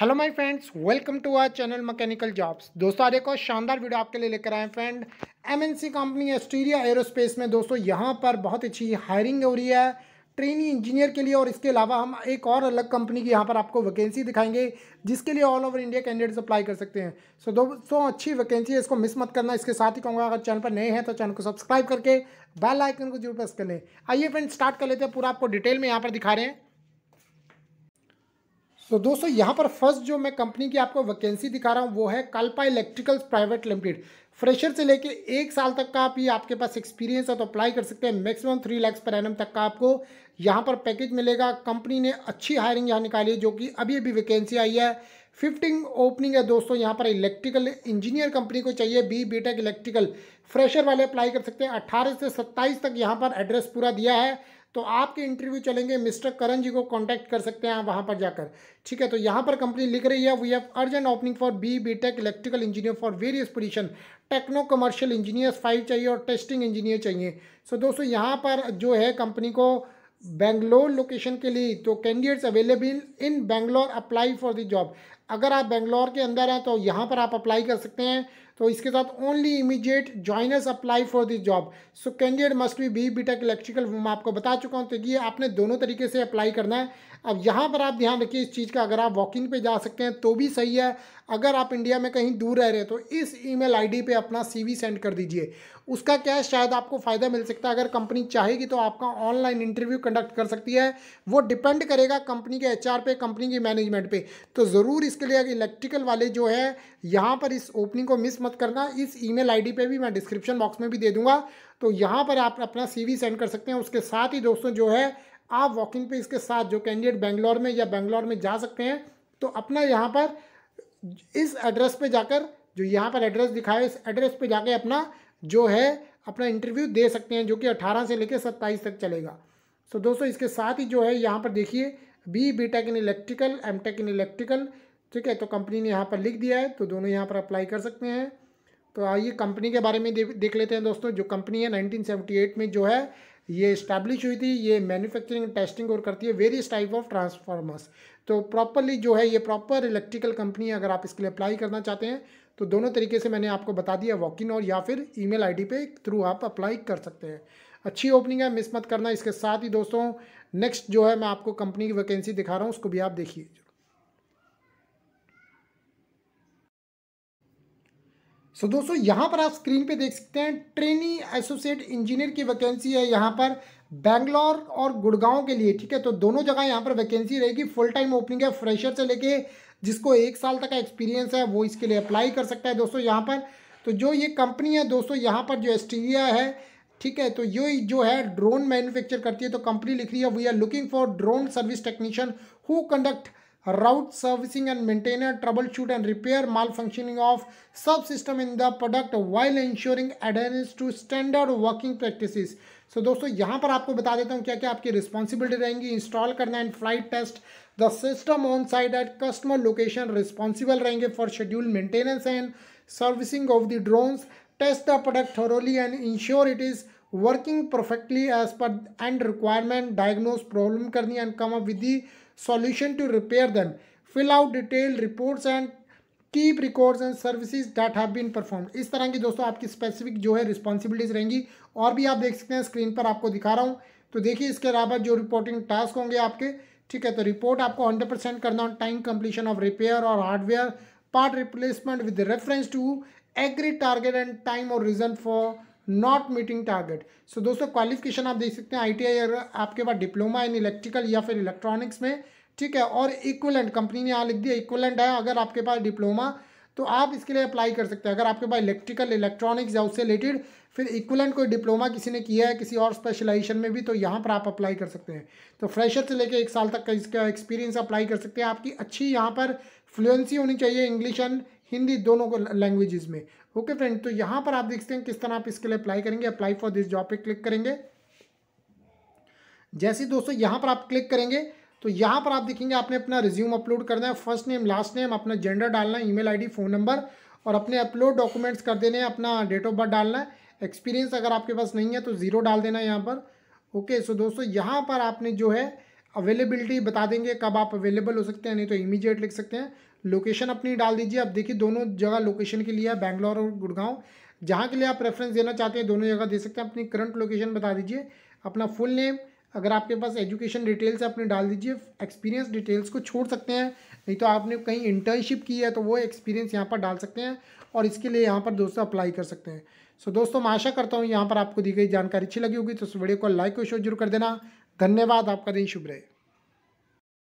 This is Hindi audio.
Hello my friends welcome to our channel mechanical jobs दोस्तों, आज एक और शानदार वीडियो आपके लिए लेकर आए friend MNC company Asteria aerospace में दोस्तों, यहाँ पर बहुत अच्छी हायरिंग हो रही है। ट्रेनी इंजीनियर के लिए और इसके अलावा हम एक और अलग कंपनी की यहाँ पर आपको वैकेंसी दिखाएँगे, जिसके लिए all over India candidates apply कर सकते हैं। सो दोस्तों, अच्छी वैकेंसी है, इसको मिस मत करना। इसके साथ ही कहूँगा, अगर चैनल पर नए हैं तो चैनल को सब्सक्राइब करके बेल आइकन को ज़रूर प्रेस कर लें। आइए फ्रेंड स्टार्ट कर लेते हैं। पूरा आपको डिटेल में यहाँ पर दिखा रहे हैं। तो दोस्तों, यहाँ पर फ़र्स्ट जो मैं कंपनी की आपको वैकेंसी दिखा रहा हूँ, वो है Kalpa electricals private limited fresher से लेके एक साल तक का आप ये आपके पास एक्सपीरियंस है तो अप्लाई कर सकते हैं। Maximum three lakhs per annum तक का आपको यहाँ पर पैकेज मिलेगा। कंपनी ने अच्छी हायरिंग यहाँ निकाली है, जो कि अभी अभी वैकेंसी आई है। फिफ्टीन ओपनिंग है दोस्तों, यहाँ पर इलेक्ट्रिकल इंजीनियर कंपनी को चाहिए। B B tech electrical fresher वाले अप्लाई कर सकते हैं। अट्ठारह से सत्ताईस तक यहाँ पर एड्रेस पूरा दिया है। तो आपके इंटरव्यू चलेंगे मिस्टर करण जी को कांटेक्ट कर सकते हैं आप वहाँ पर जाकर। ठीक है तो यहाँ पर कंपनी लिख रही है we have urgent opening for B B tech electrical engineer for various position techno commercial engineer five चाहिए और टेस्टिंग इंजीनियर चाहिए। सो so, दोस्तों यहाँ पर जो है कंपनी को बेंगलोर लोकेशन के लिए तो candidates available in Bangalore apply for the job अगर आप बेंगलोर के अंदर हैं तो यहाँ पर आप अप्लाई कर सकते हैं। तो इसके साथ only immediate joiners apply for this job so candidate must be B B tech electrical मैं आपको बता चुका हूँ। तो ये आपने दोनों तरीके से अप्लाई करना है। अब यहाँ पर आप ध्यान रखिए, इस चीज़ का अगर आप वॉकिंग पे जा सकते हैं तो भी सही है। अगर आप इंडिया में कहीं दूर रह रहे हैं तो इस ईमेल आईडी पे अपना सीवी सेंड कर दीजिए। उसका क्या है, शायद आपको फ़ायदा मिल सकता है। अगर कंपनी चाहेगी तो आपका ऑनलाइन इंटरव्यू कंडक्ट कर सकती है। वो डिपेंड करेगा कंपनी के एचआर पे कंपनी के मैनेजमेंट पे। तो ज़रूर इसके लिए इलेक्ट्रिकल वाले जो है, यहाँ पर इस ओपनिंग को मिस मत करना। इस ईमेल आईडी पे भी मैं डिस्क्रिप्शन बॉक्स में भी दे दूँगा। तो यहाँ पर आप अपना सीवी सेंड कर सकते हैं। उसके साथ ही दोस्तों, जो है आप वॉकिंग पे इसके साथ जो कैंडिडेट बेंगलोर में या बेंगलोर में जा सकते हैं तो अपना यहाँ पर इस एड्रेस पे जाकर, जो यहाँ पर एड्रेस दिखाए इस एड्रेस पे जाके अपना जो है, अपना इंटरव्यू दे सकते हैं, जो कि 18 से लेकर 27 तक चलेगा। सो दोस्तों, इसके साथ ही जो है, यहाँ पर देखिए B B in electrical M tech in electrical ठीक है? तो कंपनी ने यहाँ पर लिख दिया है तो दोनों यहाँ पर अप्लाई कर सकते हैं। तो आइए कंपनी के बारे में देख लेते हैं दोस्तों, जो कंपनी है 1978 में जो है ये इस्टेब्लिश हुई थी, ये मैन्युफैक्चरिंग टेस्टिंग और करती है वेरियस टाइप ऑफ़ ट्रांसफार्मर्स तो प्रॉपरली जो है, ये प्रॉपर इलेक्ट्रिकल कंपनी अगर आप इसके लिए अप्लाई करना चाहते हैं तो दोनों तरीके से मैंने आपको बता दिया वॉक इन और या फिर ईमेल आईडी पे थ्रू आप अप्लाई कर सकते हैं। अच्छी ओपनिंग है मिस मत करना। इसके साथ ही दोस्तों नेक्स्ट जो है, मैं आपको कंपनी की वैकेंसी दिखा रहा हूँ, उसको भी आप देखिए। सो so, दोस्तों यहाँ पर आप स्क्रीन पे देख सकते हैं ट्रेनी एसोसिएट इंजीनियर की वैकेंसी है यहाँ पर बैंगलोर और गुड़गांव के लिए ठीक है? तो दोनों जगह यहाँ पर वैकेंसी रहेगी फुल टाइम ओपनिंग है फ्रेशर से लेके जिसको एक साल तक का एक्सपीरियंस है वो इसके लिए अप्लाई कर सकता है दोस्तों यहाँ पर। तो जो ये कंपनी है दोस्तों यहाँ पर जो एस्ट्रिया है ठीक है? तो ये जो है ड्रोन मैन्युफैक्चर करती है तो कंपनी लिख रही है we are looking for drone service technician who conduct route servicing and maintainer troubleshoot and repair malfunctioning of subsystem in the product while ensuring adherence to standard working practices. So so, दोस्तों यहाँ पर आपको बता देता हूँ क्या क्या आपकी रिस्पॉन्सिबिलिटी रहेंगी। इंस्टॉल करना and flight test the system on side at customer location responsible रहेंगे for schedule maintenance and servicing of the drones test the product thoroughly and ensure it is working perfectly as per and requirement diagnose problem करनी and come up with the solution to repair them, fill out detailed reports and keep records and services that have been performed इस तरह की दोस्तों आपकी स्पेसिफिक जो है रिस्पॉन्सिबिलिटीज़ रहेंगी। और भी आप देख सकते हैं स्क्रीन पर आपको दिखा रहा हूँ। तो देखिए इसके अलावा जो रिपोर्टिंग टास्क होंगे आपके ठीक है तो रिपोर्ट आपको हंड्रेड परसेंट करना on time completion of repair और hardware part replacement with reference to agree target and time और reason for not meeting target so दोस्तों क्वालिफिकेशन आप देख सकते हैं आई अगर आपके पास डिप्लोमा इन इलेक्ट्रिकल या फिर इलेक्ट्रॉनिक्स में, ठीक है, और इक्वलेंट कंपनी ने यहाँ लिख दिया इक्वलेंट है, अगर आपके पास डिप्लोमा तो आप इसके लिए अप्लाई कर सकते हैं। अगर आपके पास इलेक्ट्रिकल इलेक्ट्रॉनिक्स या उससे रिलेटेड फिर इक्वलेंट कोई डिप्लोमा किसी ने किया है, किसी और स्पेशलाइजेशन में भी तो यहाँ पर आप अप्लाई कर सकते हैं। तो फ्रेशर से लेकर एक साल तक का इसका एक्सपीरियंस अप्लाई कर सकते हैं। आपकी अच्छी यहाँ पर फ्लुएंसी होनी चाहिए इंग्लिश एंड हिंदी दोनों को लैंग्वेजेस में। ओके फ्रेंड तो यहाँ पर आप देखते हैं किस तरह आप इसके लिए अप्लाई करेंगे। अप्लाई फॉर दिस जॉब पे क्लिक करेंगे। जैसे दोस्तों यहाँ पर आप क्लिक करेंगे तो यहाँ पर आप देखेंगे आपने अपना रिज्यूम अपलोड करना है। फ़र्स्ट नेम लास्ट नेम अपना जेंडर डालना है ईमेल आईडी फ़ोन नंबर और अपने अपलोड डॉक्यूमेंट्स कर देने हैं, अपना डेट ऑफ़ बर्थ डालना है। एक्सपीरियंस अगर आपके पास नहीं है तो ज़ीरो डाल देना है यहाँ पर। ओके सो दोस्तों यहाँ पर आपने जो है अवेलेबिलिटी बता देंगे, कब आप अवेलेबल हो सकते हैं, नहीं तो इमीडिएट लिख सकते हैं। लोकेशन अपनी डाल दीजिए। अब देखिए, दोनों जगह लोकेशन के लिए है बैंगलोर और गुड़गांव जहाँ के लिए आप रेफरेंस देना चाहते हैं, दोनों जगह दे सकते हैं। अपनी करंट लोकेशन बता दीजिए। अपना फुल नेम अगर आपके पास एजुकेशन डिटेल्स है, अपने डाल दीजिए। एक्सपीरियंस डिटेल्स को छोड़ सकते हैं। नहीं तो आपने कहीं इंटर्नशिप की है तो वो एक्सपीरियंस यहाँ पर डाल सकते हैं और इसके लिए यहाँ पर दोस्तों अप्लाई कर सकते हैं। सो दोस्तों, मैं आशा करता हूँ यहाँ पर आपको दी गई जानकारी अच्छी लगी होगी। तो उस वीडियो को लाइक और शेयर ज़रूर कर देना। धन्यवाद। आपका दिन शुभ रहे।